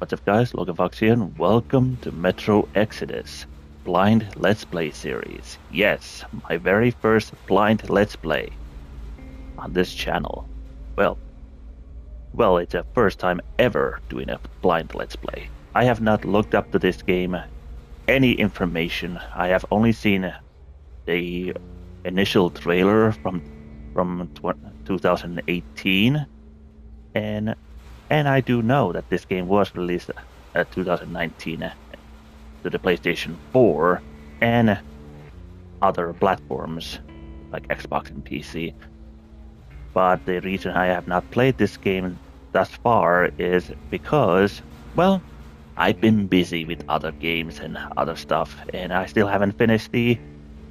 What's up guys, Logan Fox here and welcome to Metro Exodus Blind Let's Play series. Yes, my very first blind Let's Play on this channel. Well, well, it's a first time ever doing a blind Let's Play. I have not looked up to this game any information. I have only seen the initial trailer from from 2018 and and I do know that this game was released at 2019 uh, to the PlayStation 4 and other platforms like Xbox and PC. But the reason I have not played this game thus far is because, well, I've been busy with other games and other stuff, and I still haven't finished the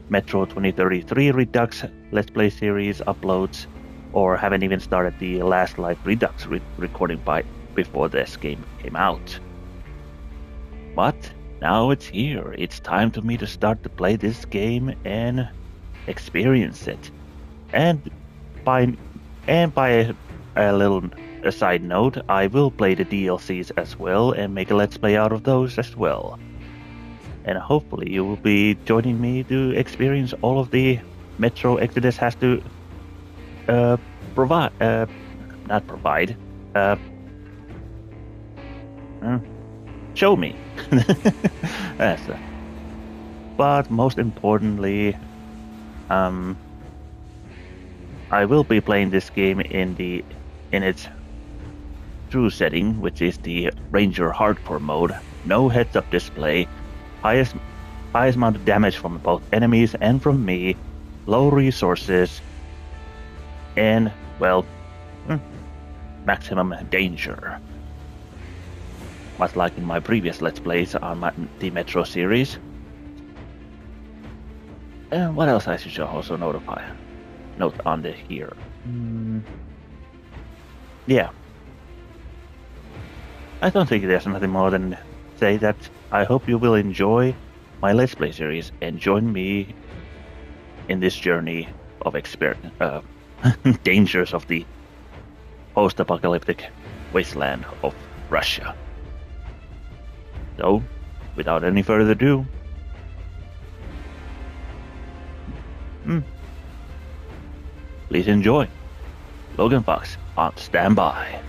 Metro 2033 Redux Let's Play series uploads or haven't even started the Last Light Redux re- recording by before this game came out. But now it's here. It's time for me to start to play this game and experience it. And by and by a, a little a side note, I will play the DLCs as well and make a let's play out of those as well. And hopefully you will be joining me to experience all of the Metro Exodus has to uh, provide, uh, not provide, uh, uh show me. Uh, but most importantly, um, I will be playing this game in the in its true setting, which is the Ranger Hardcore mode. No heads-up display, highest highest amount of damage from both enemies and from me, low resources, and, well, hmm, maximum danger. Much like in my previous Let's Plays on my, the Metro series. And what else I should also notify? Note on the here. Mm, yeah. I don't think there's nothing more than say that I hope you will enjoy my Let's Play series and join me in this journey of experience, uh, dangers of the post-apocalyptic wasteland of Russia. So, without any further ado, hmm, please enjoy Logan Fox on standby.